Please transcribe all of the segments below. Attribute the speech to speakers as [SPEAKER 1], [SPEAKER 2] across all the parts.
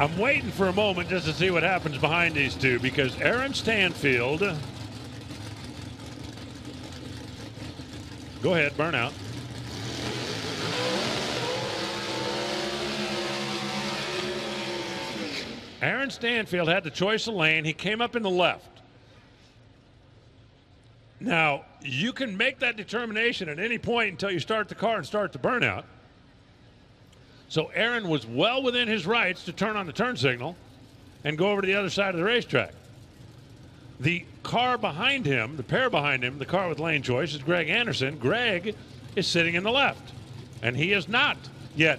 [SPEAKER 1] I'm waiting for a moment just to see what happens behind these two because Aaron Stanfield. Go ahead, burnout. Aaron Stanfield had the choice of lane. He came up in the left. Now, you can make that determination at any point until you start the car and start the burnout. So Aaron was well within his rights to turn on the turn signal and go over to the other side of the racetrack. The car behind him, the pair behind him, the car with lane choice is Greg Anderson. Greg is sitting in the left, and he has not yet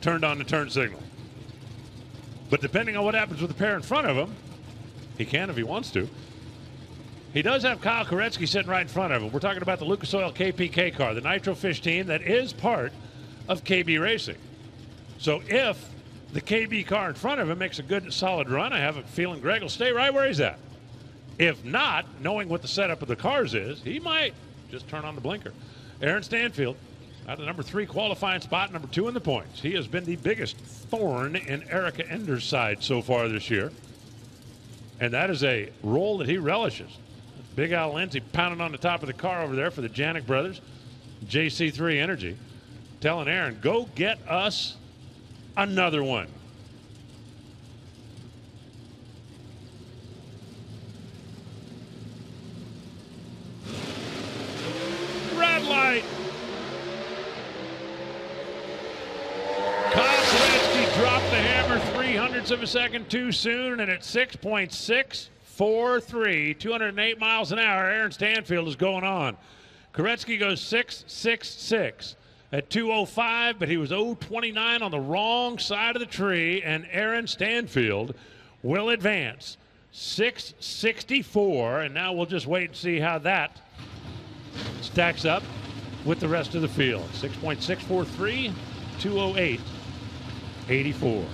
[SPEAKER 1] turned on the turn signal. But depending on what happens with the pair in front of him, he can if he wants to. He does have Kyle Koretsky sitting right in front of him. We're talking about the Lucas Oil KPK car, the Nitro Fish team that is part of KB Racing. So if the KB car in front of him makes a good solid run, I have a feeling Greg will stay right where he's at. If not, knowing what the setup of the cars is, he might just turn on the blinker. Aaron Stanfield at the number three qualifying spot, number two in the points. He has been the biggest thorn in Erica Enders' side so far this year. And that is a role that he relishes. Big Al Lindsay pounding on the top of the car over there for the Janac brothers, JC3 Energy, telling Aaron, go get us another one. Red light. Koretsky dropped the hammer three hundredths of a second too soon, and at 6.643, 208 miles an hour, Aaron Stanfield is going on. Koretsky goes 6.66 at 205, but he was 029 on the wrong side of the tree, and Aaron Stanfield will advance 664, and now we'll just wait and see how that stacks up with the rest of the field. 6.643, 208, 84.